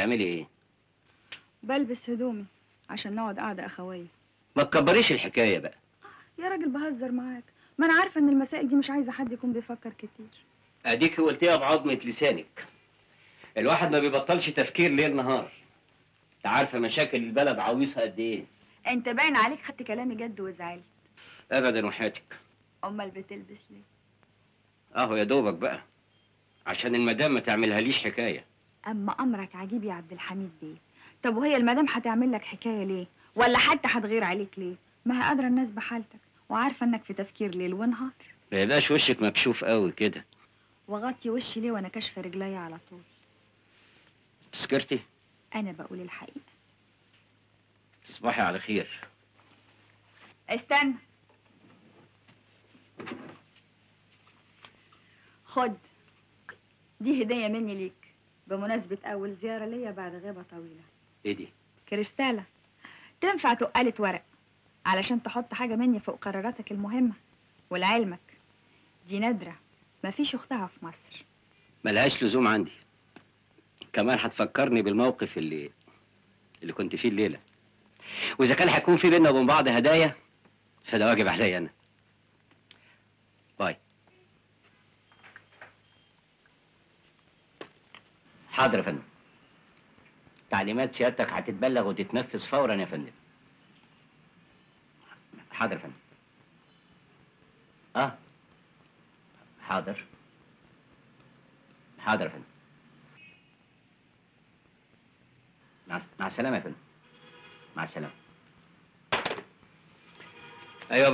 تعملي إيه؟ بلبس هدومي عشان نقعد قعدة أخوية ما تكبريش الحكاية بقى. يا راجل بهزر معاك. ما أنا عارفة إن المسائل دي مش عايزة حد يكون بيفكر كتير. أديك قلتيها بعظمه لسانك. الواحد ما بيبطلش تفكير ليل نهار. أنت عارفة مشاكل البلد عويصه قد إيه؟ أنت باين عليك خدت كلامي جد وزعلت. ابدا وحياتك. أمال بتلبس ليه؟ أهو يا دوبك بقى. عشان المدام ما تعملها ليش حكاية. أما أمرك عجيب يا عبد الحميد بيه طب وهي المدام هتعمل لك حكاية ليه؟ ولا حتى هتغير عليك ليه؟ ما هي قادرة الناس بحالتك وعارفة إنك في تفكير ليل ونهار. ما يبقاش وشك مكشوف قوي كده. وغطي وشي ليه وأنا كاشفة رجليا على طول. سكرتي أنا بقول الحقيقة. تصبحي على خير. استنى. خد. دي هدية مني ليك. بمناسبة أول زيارة ليا بعد غيبة طويلة. إيه دي؟ كريستالة تنفع تقالة ورق علشان تحط حاجة مني فوق قراراتك المهمة ولعلمك. دي نادرة مفيش أختها في مصر. ملهاش لزوم عندي. كمان هتفكرني بالموقف اللي اللي كنت فيه الليلة. وإذا كان هيكون في بينا وبين بعض هدايا فده واجب عليا أنا. باي. حاضر يا فندم. تعليمات سيادتك هتتبلغ وتتنفذ فورا يا فندم. حاضر يا فندم. آه. حاضر. حاضر يا فندم. مع السلامة يا فندم. مع السلامة. أيوة يا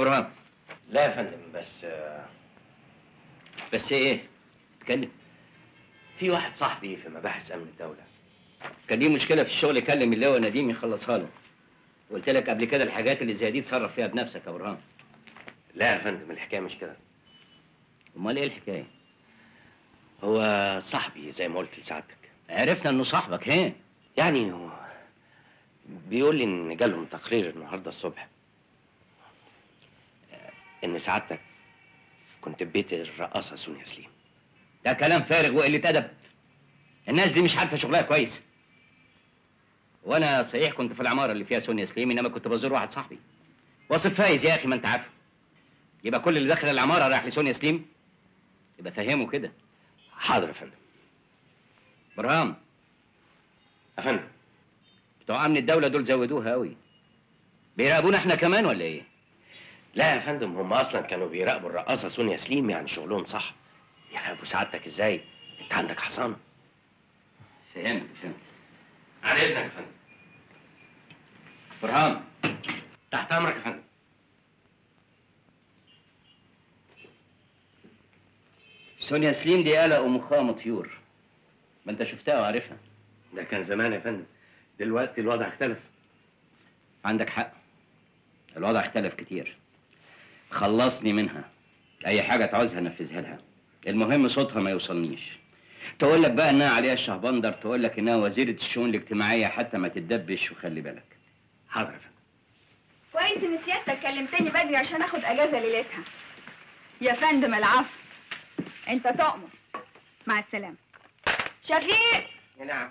لا يا فندم بس بس إيه؟ اتكلم في واحد صاحبي في مباحث أمن الدولة. كان ليه مشكلة في الشغل كلم اللواء نديم يخلصها له. قلت لك قبل كده الحاجات اللي زي دي تصرف فيها بنفسك يا إبراهيم لا يا فندم الحكاية مش كده. أمال إيه الحكاية؟ هو صاحبي زي ما قلت لسعادتك. عرفنا إنه صاحبك هين يعني هو بيقول لي إن جالهم تقرير النهارده الصبح. إن سعادتك كنت في بيت الرقاصة سونيا سليم. ده كلام فارغ وقلة أدب. الناس دي مش عارفة شغلها كويس. وأنا صحيح كنت في العمارة اللي فيها سونيا سليم إنما كنت بزور واحد صاحبي. واصف فايز يا أخي ما أنت عارفه. يبقى كل اللي دخل العمارة رايح لسونيا سليم؟ يبقى فهمه كده. حاضر يا فندم. برهام يا فندم. بتوع أمن الدولة دول زودوها أوي. بيراقبونا إحنا كمان ولا إيه؟ لا يا فندم هم أصلا كانوا بيراقبوا الرقاصة سونيا سليم يعني شغلهم صح. يراقبوا سعادتك إزاي؟ أنت عندك حصانة. فهمت فهمت. على إذنك يا فندم. برهام تحت أمرك يا فندم. سونيا سليم دي قلق ومخها مطيور ما أنت شفتها وعارفها. ده كان زمان يا فندم. دلوقتي الوضع اختلف. عندك حق. الوضع اختلف كتير. خلصني منها. أي حاجة تعوزها نفذها لها. المهم صوتها ما يوصلنيش. تقول لك بقى انها عليها الشهبندر تقول لك إنها وزيرة الشؤون الاجتماعية حتى ما تتدبش وخلي بالك. حاضر يا فندم. كويس إن سيادتك كلمتني بدري عشان آخد أجازة ليلتها. يا فندم العفو. أنت تؤمر. مع السلامة. شفيق! نعم.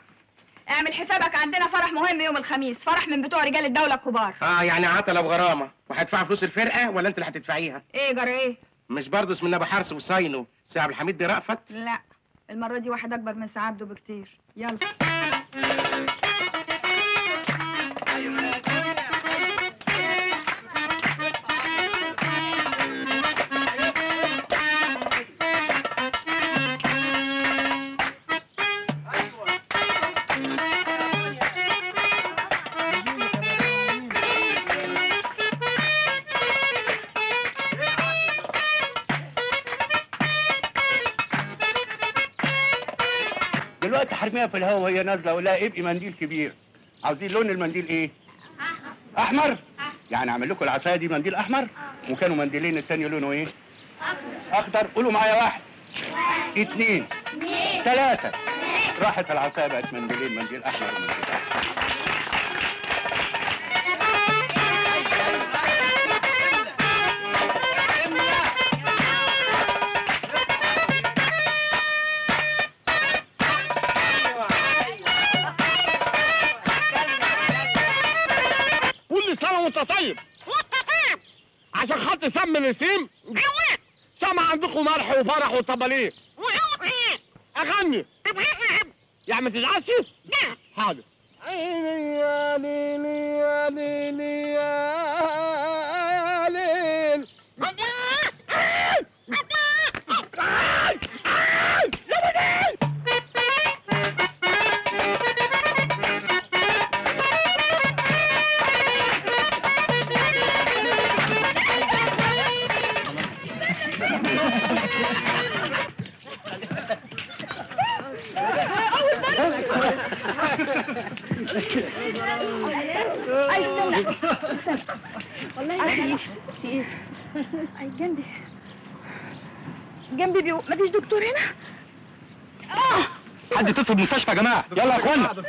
اعمل حسابك عندنا فرح مهم يوم الخميس فرح من بتوع رجال الدولة الكبار. آه يعني عطلة بغرامة. وهدفع فلوس الفرقة ولا أنت اللي هتدفعيها؟ إيه جرى إيه؟ مش برضه اسمنا ابو حرس وصاينو سي عبد الحميد دي رأفت؟ لا المرة دي واحد أكبر من سعادته بكتير. يلا. دلوقتي حرميها في الهواء وهي نازلة ولا ابقي منديل كبير. عاوزين لون المنديل إيه؟ أحمر. يعني أعمل لكم العصاية دي منديل أحمر؟ وكانوا منديلين التاني لونه إيه؟ أخضر. قولوا معايا واحد. اتنين ثلاثة راحت العصاية بقت منديلين منديل أحمر ومنديل أحمر. طيب؟ عشان خط سم الاسيم سمع عندكم مرح وفرح وطبالين أغني. يعني ما تزعلش حاضر. عيني يا ليلي يا ليلي يا اي استنى والله في في إيه اي جنبي جنبي بيو مفيش دكتور هنا آه حد يتصل بالمستشفى يا جماعة؟ يلا يا اخوانا